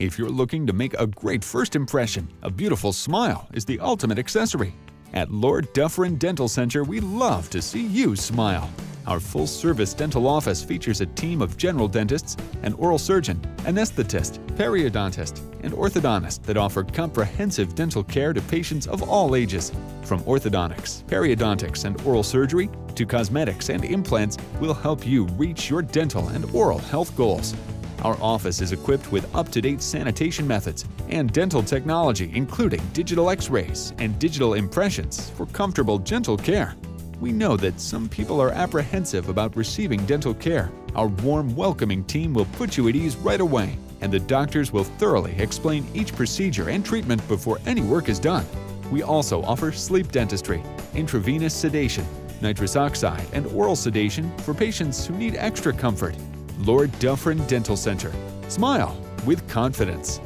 If you're looking to make a great first impression, a beautiful smile is the ultimate accessory. At Lord Dufferin Dental Center, we love to see you smile. Our full-service dental office features a team of general dentists, an oral surgeon, anesthetist, periodontist, and orthodontist that offer comprehensive dental care to patients of all ages. From orthodontics, periodontics, and oral surgery to cosmetics and implants, we'll help you reach your dental and oral health goals. Our office is equipped with up-to-date sanitation methods and dental technology including digital x-rays and digital impressions for comfortable gentle care. We know that some people are apprehensive about receiving dental care. Our warm, welcoming team will put you at ease right away, and the doctors will thoroughly explain each procedure and treatment before any work is done. We also offer sleep dentistry, intravenous sedation, nitrous oxide, and oral sedation for patients who need extra comfort. Lord Dufferin Dental Center. Smile with confidence.